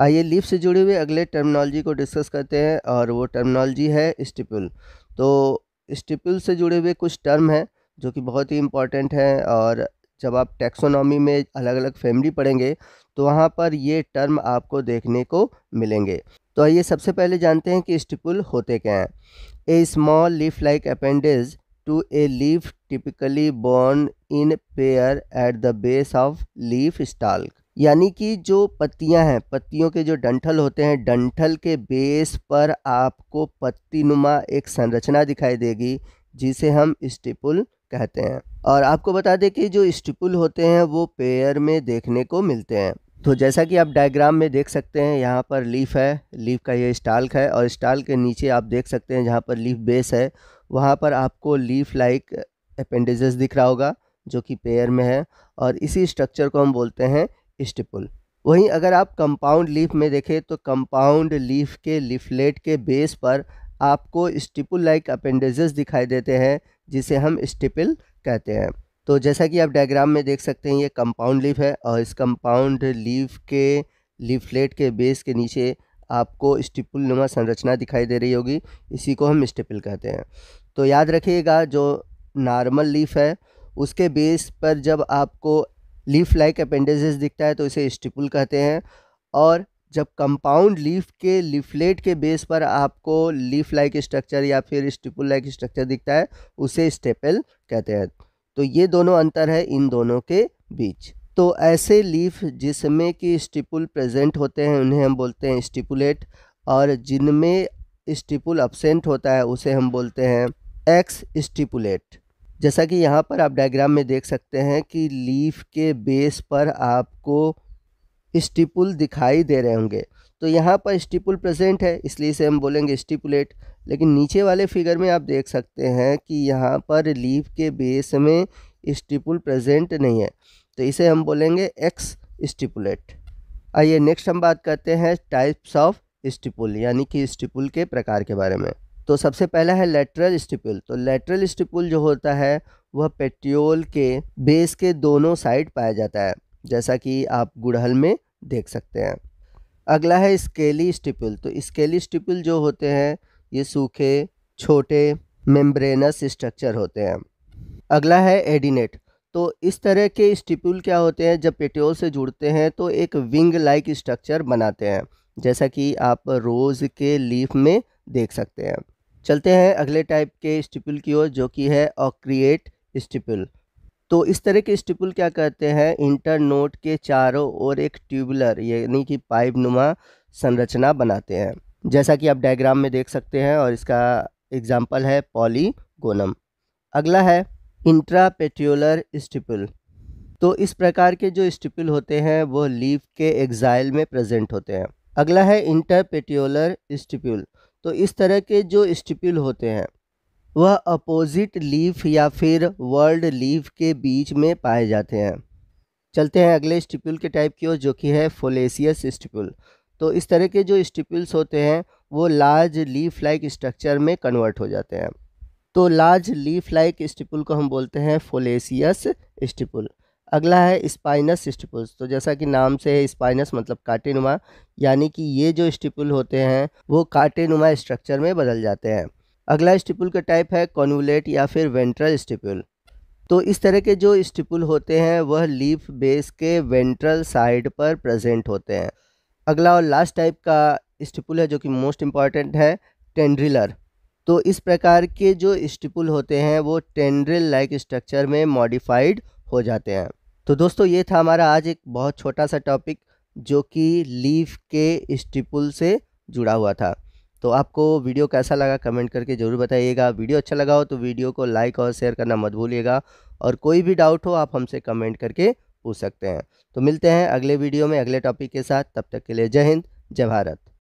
आइए लीफ से जुड़े हुए अगले टर्मिनोलॉजी को डिस्कस करते हैं और वो टर्मिनोलॉजी है स्टिपुल तो स्टिपुल से जुड़े हुए कुछ टर्म हैं जो कि बहुत ही इंपॉर्टेंट हैं और जब आप टेक्सोनॉमी में अलग अलग फैमिली पढ़ेंगे तो वहाँ पर ये टर्म आपको देखने को मिलेंगे. तो आइए सबसे पहले जानते हैं कि स्टिपुल होते क्या हैं. A small leaf like appendage to a leaf typically borne in pair at the base of leaf stalk यानी कि जो पत्तियाँ हैं, पत्तियों के जो डंठल होते हैं, डंठल के बेस पर आपको पत्ती नुमा एक संरचना दिखाई देगी, जिसे हम स्टिपुल कहते हैं। और आपको बता दें कि जो स्टिपुल होते हैं, वो पेयर में देखने को मिलते हैं। तो जैसा कि आप डायग्राम में देख सकते हैं, यहाँ पर लीफ है, लीफ का ये स्टाल्क है, और स्टाल के नीचे आप देख सकते हैं, जहाँ पर लीफ बेस है, वहाँ पर आपको लीफ लाइक अपेंडेजेस दिख रहा होगा, जो कि पेयर में है। और इसी स्ट्रक्चर को हम बोलते हैं स्टिपुल। वहीं अगर आप कंपाउंड लीफ में देखें तो कंपाउंड लीफ के लिफलेट के बेस पर आपको स्टिपुल लाइक अपेंडेजेस दिखाई देते हैं, जिसे हम स्टिपल कहते हैं। तो जैसा कि आप डायग्राम में देख सकते हैं, ये कंपाउंड लीफ है और इस कंपाउंड लीफ के लीफलेट के बेस के नीचे आपको स्टिपुल नुमा संरचना दिखाई दे रही होगी। इसी को हम स्टिपल कहते हैं। तो याद रखिएगा, जो नॉर्मल लीफ है, उसके बेस पर जब आपको लीफ लाइक अपेंडेजेस दिखता है तो इसे स्टिपुल कहते हैं। और जब कंपाउंड लीफ के लीफलेट के बेस पर आपको लीफ लाइक स्ट्रक्चर या फिर स्टिपुल लाइक स्ट्रक्चर दिखता है, उसे स्टेपल कहते हैं। तो ये दोनों अंतर है इन दोनों के बीच। तो ऐसे लीफ जिसमें कि स्टिपुल प्रेजेंट होते हैं, उन्हें हम बोलते हैं स्टिपुलेट, और जिनमें स्टिपुल अपसेंट होता है, उसे हम बोलते हैं एक्स स्टिपुलेट। जैसा कि यहाँ पर आप डायग्राम में देख सकते हैं कि लीफ के बेस पर आपको स्टिपुल दिखाई दे रहे होंगे। तो यहाँ पर स्टिपुल प्रेजेंट है, इसलिए इसे हम बोलेंगे स्टिपुलेट लेकिन नीचे वाले फिगर में आप देख सकते हैं कि यहाँ पर लीफ के बेस में स्टिपुल प्रेजेंट नहीं है। तो इसे हम बोलेंगे एक्स स्टिपुलेट आइए नेक्स्ट हम बात करते हैं टाइप्स ऑफ़ स्टिपुल यानी कि स्टिपुल के प्रकार के बारे में। तो सबसे पहला है लेटरल स्टिपुल तो लेटरल स्टिपुल जो होता है, वह पेट्रोल के बेस के दोनों साइड पाया जाता है, जैसा कि आप गुड़हल में देख सकते हैं। अगला है स्केली स्टिपुल तो स्केली स्टिपुल जो होते हैं, ये सूखे, छोटे मेम्ब्रेनस स्ट्रक्चर होते हैं। अगला है एडिनेट तो इस तरह के स्टिपुल क्या होते हैं, जब पेट्रोल से जुड़ते हैं तो एक विंग लाइक स्ट्रक्चर बनाते हैं। जैसा कि आप रोज़ के लीफ में देख सकते हैं। चलते हैं अगले टाइप के स्टिपुल की ओर, जो कि है ऑक्रिएट स्टिपुल तो इस तरह के स्टिपुल क्या कहते हैं? इंटर नोट के चारों ओर एक ट्यूबुलर यानी कि पाइप नुमा संरचना बनाते हैं। जैसा कि आप डायग्राम में देख सकते हैं, और इसका एग्ज़ाम्पल है पॉलीगोनम अगला है इंट्रापेट्यूलर स्टिपुल तो इस प्रकार के जो स्टिपुल होते हैं, वो लीफ के एग्जाइल में प्रेजेंट होते हैं। अगला है इंटरपेट्यूलर स्टिप्यूल तो इस तरह के जो स्टिप्यूल होते हैं, वह अपोजिट लीफ या फिर वर्ल्ड लीफ के बीच में पाए जाते हैं। चलते हैं अगले स्टिप्यूल के टाइप की ओर, जो कि है फोलेसियस स्टिप्यूल। तो इस तरह के जो स्टिप्यूल्स होते हैं, वो लार्ज लीफ लाइक स्ट्रक्चर में कन्वर्ट हो जाते हैं। तो लार्ज लीफ लाइक स्टिपुल को हम बोलते हैं फोलेसियस स्टिपुल अगला है स्पाइनस स्टिपुल्स। तो जैसा कि नाम से है स्पाइनस मतलब काटेनुमा यानी कि ये जो स्टिपुल होते हैं, वो काटेनुमा स्ट्रक्चर में बदल जाते हैं। अगला स्टिपुल का टाइप है कॉन्वुलेट या फिर वेंट्रल स्टिपुल। तो इस तरह के जो स्टिपुल होते हैं, वह लीफ बेस के वेंट्रल साइड पर प्रेजेंट होते हैं। अगला और लास्ट टाइप का स्टिपुल है जो कि मोस्ट इंपॉर्टेंट है टेंड्रिलर तो इस प्रकार के जो स्टिपुल होते हैं, वो टेंड्रिल लाइक स्ट्रक्चर में मॉडिफाइड हो जाते हैं। तो दोस्तों, ये था हमारा आज एक बहुत छोटा सा टॉपिक जो कि लीफ के स्टिपुल से जुड़ा हुआ था। तो आपको वीडियो कैसा लगा कमेंट करके ज़रूर बताइएगा। वीडियो अच्छा लगा हो तो वीडियो को लाइक और शेयर करना मत भूलिएगा और कोई भी डाउट हो, आप हमसे कमेंट करके पूछ सकते हैं। तो मिलते हैं अगले वीडियो में अगले टॉपिक के साथ। तब तक के लिए जय हिंद, जय भारत।